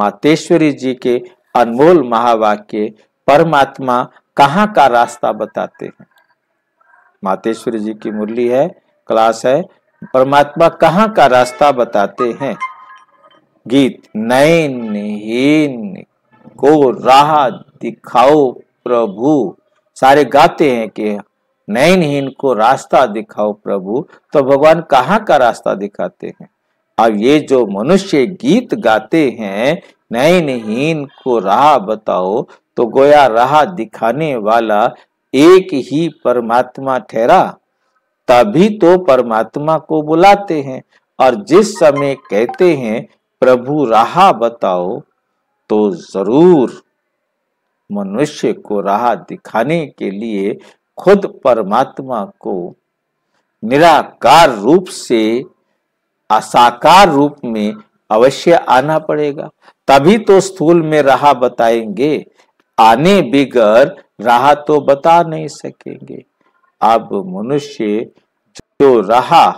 मातेश्वरी जी के अनमोल महावाक्य परमात्मा कहाँ का रास्ता बताते हैं? मातेश्वरी जी की मुरली है, क्लास है, परमात्मा कहाँ का रास्ता बताते हैं? गीत नयनहीन को राह दिखाओ प्रभु। सारे गाते हैं कि नयनहीन को रास्ता दिखाओ प्रभु। तो भगवान कहाँ का रास्ता दिखाते हैं? अब ये जो मनुष्य गीत गाते हैं नयनहीन को राह बताओ तो गोया राह दिखाने वाला एक ही परमात्मा ठहरा। तभी तो परमात्मा को बुलाते हैं और जिस समय कहते हैं, प्रभु, राह बताओ तो ज़रूर मनुष्य को राह दिखाने के लिए खुद परमात्मा को निराकार रूप से असाकार रूप में अवश्य आना पड़ेगा। तभी तो स्थूल में राह बताएँगे। आने बिगर राह तो बता नहीं सकेंगे। अब मनुष्य जो रहा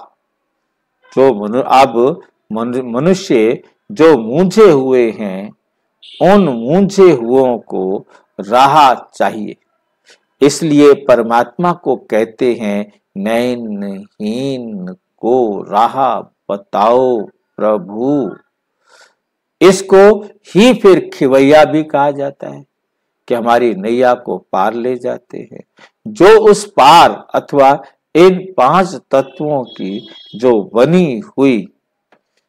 जो मनु, अब मनुष्य जो मूंझे हुए हैं उन मूझे हुओं को राह चाहिए। इसलिए परमात्मा को कहते हैं नैन हीन को राह बताओ प्रभु। इसको ही फिर खिवैया भी कहा जाता है कि हमारी नैया को पार ले जाते हैं। जो उस पार अथवा इन पाँच तत्वों की जो बनी हुई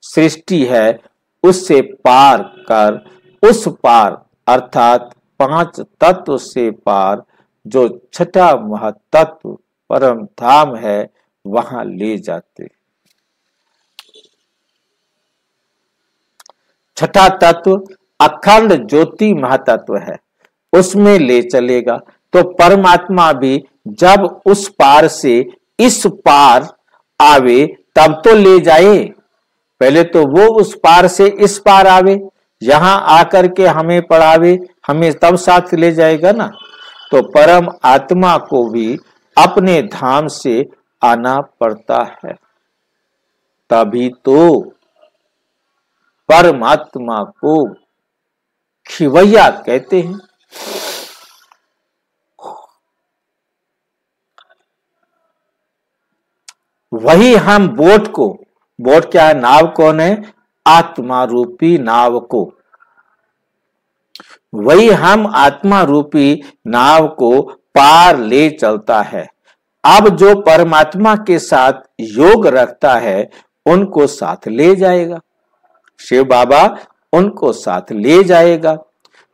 सृष्टि है, उससे पार कर, उस पार अर्थात पाँच तत्व से पार जो छठा महातत्व परम धाम है, वहाँ ले जाते छठा तत्व अखंड ज्योति महातत्व है। उसमें ले चलेगा। तो परमात्मा भी जब उस पार से इस पार आवे, तब तो ले जाए। पहले तो वो उस पार से इस पार आवे, यहाँ आकर के हमें पढ़ावे, हमें तब साथ ले जाएगा ना। तो परम आत्मा को भी अपने धाम से आना पड़ता है। तभी तो परमात्मा को खिवैया कहते हैं। वही हम बोट को, बोट क्या है? नाव कौन है? आत्मा रूपी नाव को। वही हम आत्मा रूपी नाव को पार ले चलता है। अब जो परमात्मा के साथ योग रखता है, उनको साथ ले जाएगा। शिव बाबा उनको साथ ले जाएगा।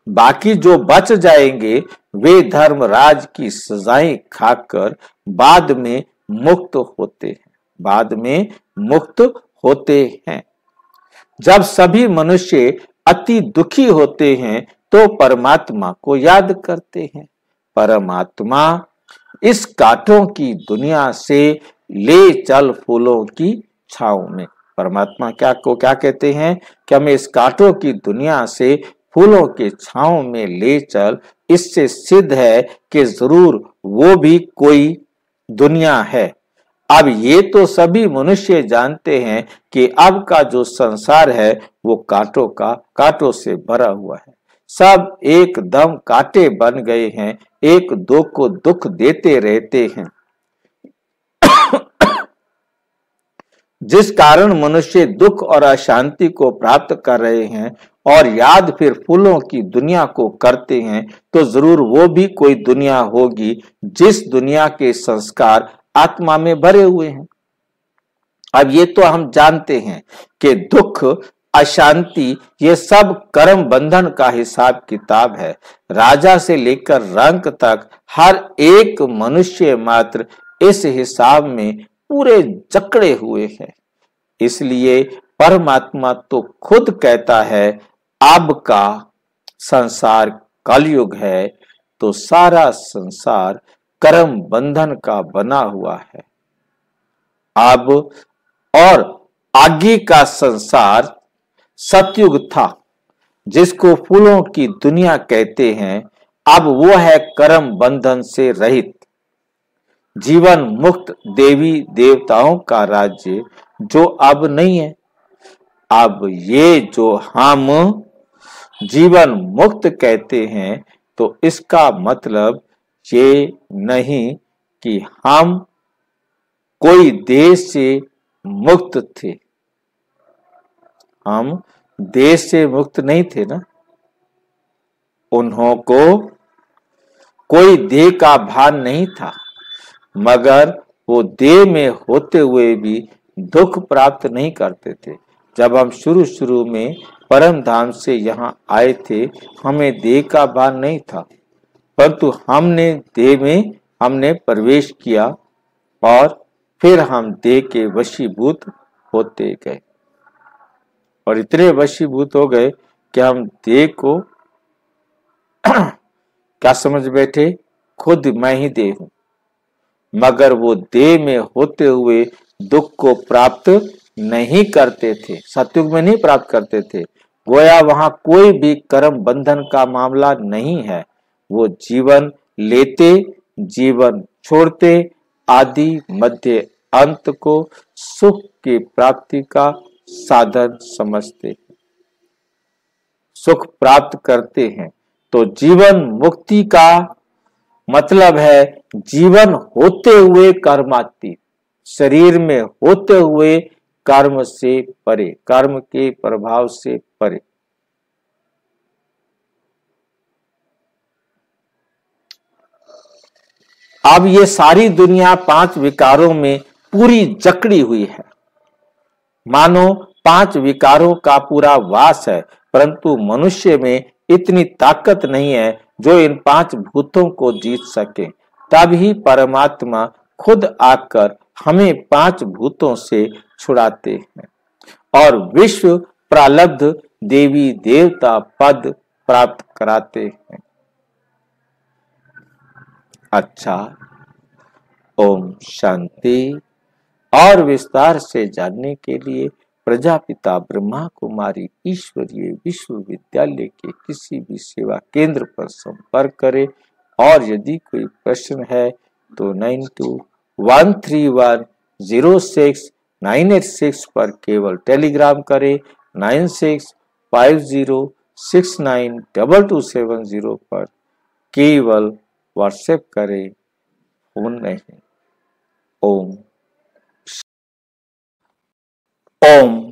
बाकी जो बच जाएँगे, वे धर्मराज की सजाएँ खाकर बाद में मुक्त होते हैं। बाद में मुक्त होते हैं। जब सभी मनुष्य अति दुखी होते हैं तो परमात्मा को याद करते हैं। परमात्मा इस कांटों की दुनिया से ले चल फूलों की छाव में। परमात्मा क्या को क्या कहते हैं कि हमें इस कांटों की दुनिया से फूलों के छाव में ले चल, इससे सिद्ध है कि ज़रूर वो भी कोई दुनिया है। अब ये तो सभी मनुष्य जानते हैं कि अब का जो संसार है, वो कांटों का, कांटों से भरा हुआ है। सब एकदम कांटे बन गए हैं, एक दो को दुख देते रहते हैं। जिस कारण मनुष्य दुख और अशांति को प्राप्त कर रहे हैं और याद फिर फूलों की दुनिया को करते हैं तो ज़रूर वो भी कोई दुनिया होगी जिस दुनिया के संस्कार आत्मा में भरे हुए हैं। अब ये तो हम जानते हैं कि दुख, अशांति, ये सब कर्म बंधन का हिसाब किताब है। राजा से लेकर रंक तक हर एक मनुष्य मात्र इस हिसाब में पूरे जकड़े हुए हैं। इसलिए परमात्मा तो खुद कहता है, अब का संसार कलयुग है तो सारा संसार कर्म बंधन का बना हुआ है। अब और आगे का संसार सतयुग था, जिसको फूलों की दुनिया कहते हैं, अब वो है कर्म बंधन से रहित। जीवन मुक्त देवी देवताओं का राज्य जो अब नहीं है। अब ये जो हम जीवन मुक्त कहते हैं तो इसका मतलब ये नहीं कि हम कोई देश से मुक्त थे। हम देश से मुक्त नहीं थे ना। उन्हों को कोई देह का भान नहीं था। मगर वो देह में होते हुए भी दुख प्राप्त नहीं करते थे। जब हम शुरू शुरू में परम धाम से यहाँ आए थे, हमें देह का भान नहीं था। परंतु हमने देह में, हमने प्रवेश किया और फिर हम देह के वशीभूत होते गए। और इतने वशीभूत हो गए कि हम देह को क्या समझ बैठे? खुद मैं ही देह हूँ। मगर वो देह में होते हुए दुख को प्राप्त नहीं करते थे, सतयुग में नहीं प्राप्त करते थे। गोया वहाँ कोई भी कर्म बंधन का मामला नहीं है। वो जीवन लेते, जीवन छोड़ते, आदि मध्य अंत को सुख की प्राप्ति का साधन समझते सुख प्राप्त करते हैं। तो जीवन मुक्ति का मतलब है जीवन होते हुए कर्माती शरीर में होते हुए कर्म से परे, कर्म के प्रभाव से परे। अब ये सारी दुनिया पाँच विकारों में पूरी जकड़ी हुई है। मानो पाँच विकारों का पूरा वास है, परंतु मनुष्य में इतनी ताकत नहीं है जो इन पाँच भूतों को जीत सके, तभी परमात्मा खुद आकर हमें पाँच भूतों से छुड़ाते हैं। और विश्व प्रालब्ध देवी देवता पद प्राप्त कराते हैं। अच्छा ओम शांति। और विस्तार से जानने के लिए प्रजापिता ब्रह्मा कुमारी ईश्वरीय विश्वविद्यालय के किसी भी सेवा केंद्र पर संपर्क करें। और यदि कोई प्रश्न है तो nine two one three one zero six nine eight six पर केवल टेलीग्राम करें। Nine six five zero six nine double two seven zero पर केवल व्हाट्सएप करें। फ़ोन नहीं। ओम। ओम